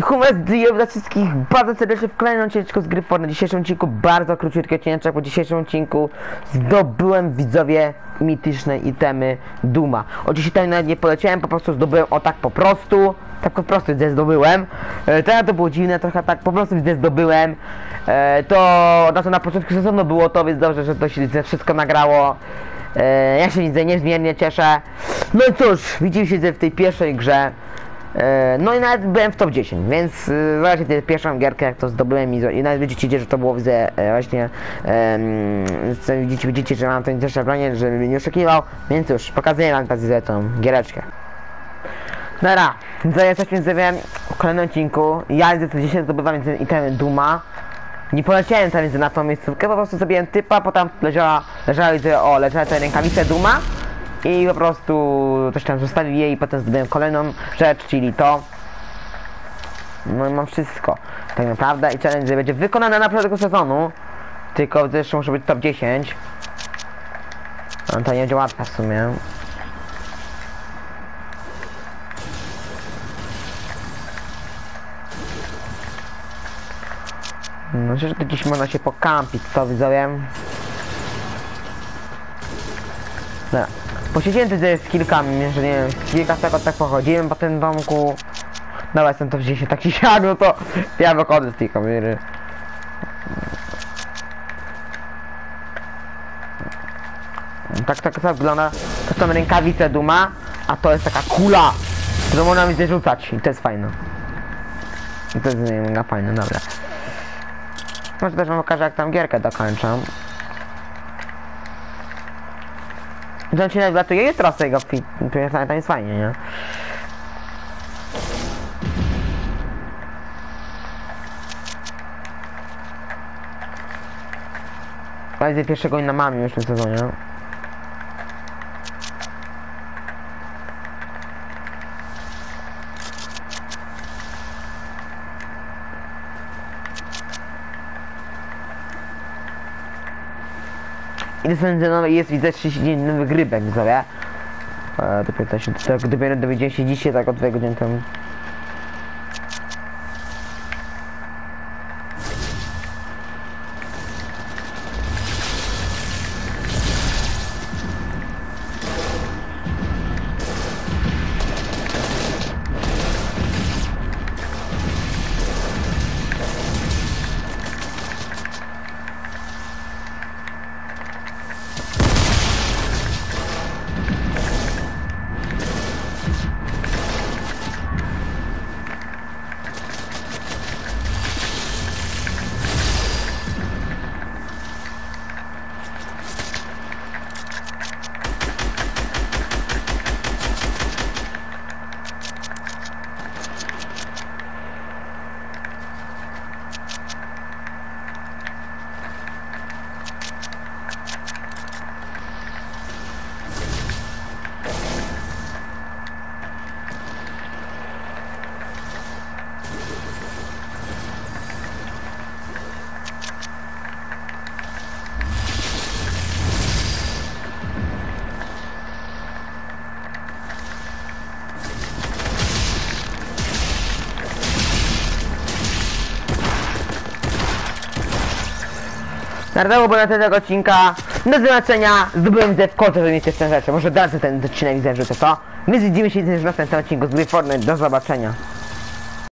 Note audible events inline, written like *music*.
Humor dla wszystkich bardzo serdecznie w kolejnym odcinku z gry Na dzisiejszym odcinku bardzo króciutki odcinek, w dzisiejszym odcinku zdobyłem widzowie mityczne itemy Duma. Oczywiście tam nawet nie poleciałem, po prostu zdobyłem o tak po prostu. Tak po prostu gdzie zdobyłem. E, teraz to było dziwne, trochę tak po prostu gdzie zdobyłem. E, to na to na początku sezonu było to, więc dobrze, że to się wszystko nagrało. E, ja się widzę niezmiernie cieszę. No i cóż, widzimy się w tej pierwszej grze. E, No i nawet byłem w top 10, więc y, zobaczcie tę pierwszą gierkę jak to zdobyłem i, i nawet widzicie, że to było widzę e, właśnie co widzicie, widzicie, że mam to też bronię, że mnie nie oszukiwał, więc już pokazuję wam teraz tą giereczkę. Dobra, to jesteśmy zrobiłem w kolejnym odcinku. Ja co dzisiaj zdobywam ten item Duma. Nie poleciałem tam na tą miejscówkę, po prostu zrobiłem typa, potem leżała, leżała widzę, o, leżała te rękawice Duma. I po prostu coś tam zostawił jej i potem zdobyłem kolejną rzecz, czyli to. No i mam wszystko. Tak naprawdę i challenge będzie wykonana na początku sezonu. Tylko jeszcze muszę być top 10. No to nie będzie łatwe w sumie. No myślę, że tu gdzieś można się pokampić, co widzowie? No. Posiedziałem tutaj z kilkami, że nie wiem, kilka sekund tak pochodziłem po tym domku. Dobra, jestem to gdzieś tak siadł, *laughs* no to ja wychodzę z tej kamery. Tak, tak, tak wygląda. To są rękawice Duma, a to jest taka kula, którą można mi rzucać i to jest fajne. I to jest mega fajne, dobra. Może też wam pokażę jak tam gierkę dokończę. Że on się nadlatuje jutro z tego fit. To, jest fajnie, nie? Bardziej pierwszego inna mam już w tym sezonie. I to są nowe, jest widzę 30 nowych rybek, widzowie. Dopiero dopiero dowiedziałem się dzisiaj, tak o 2 godziny temu. Na razie było na tego odcinka. Do zobaczenia. Widzę w końcu, że miecie te rzeczy. Może dalej ten odcinek że to. My widzimy się już w następnym odcinku z Fortnite. Do zobaczenia.